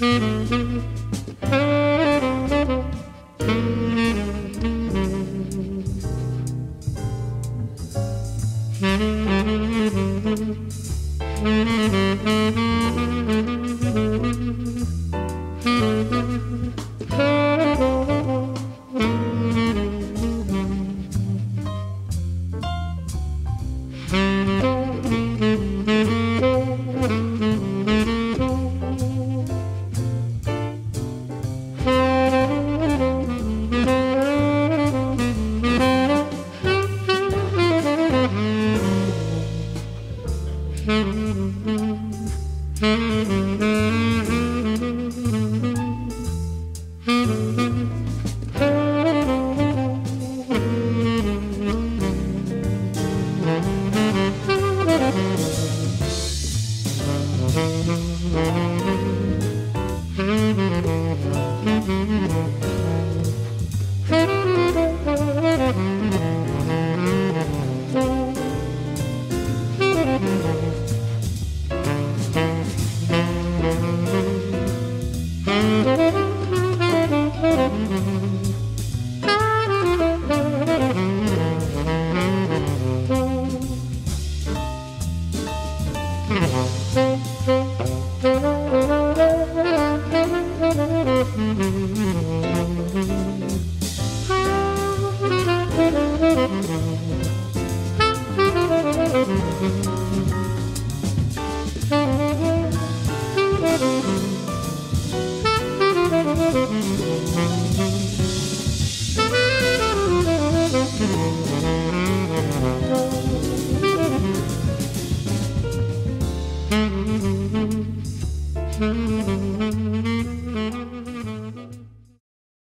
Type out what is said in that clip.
Mm-hmm. Mm-hmm. Thank